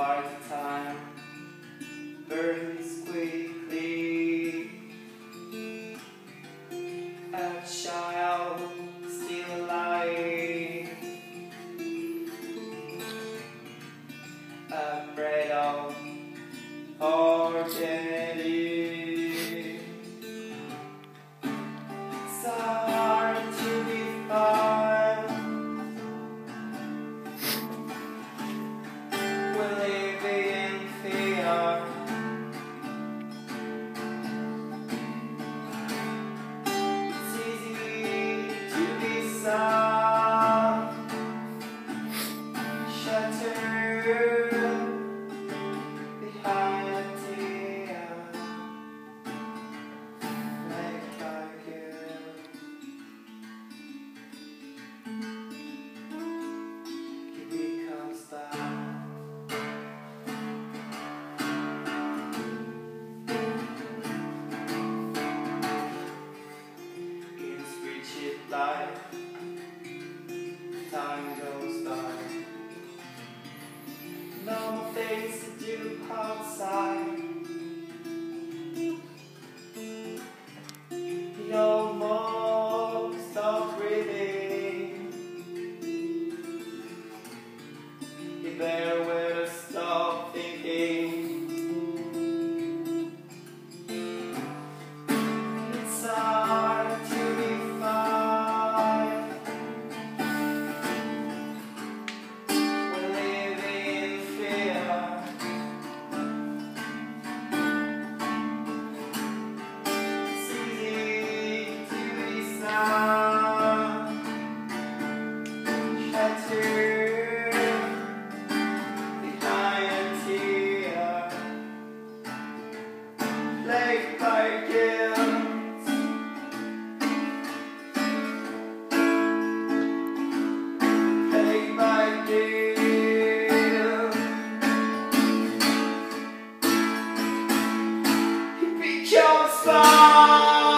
requires time. Burns quickly. A child still alive. afraid of or jelly. Die. Stop.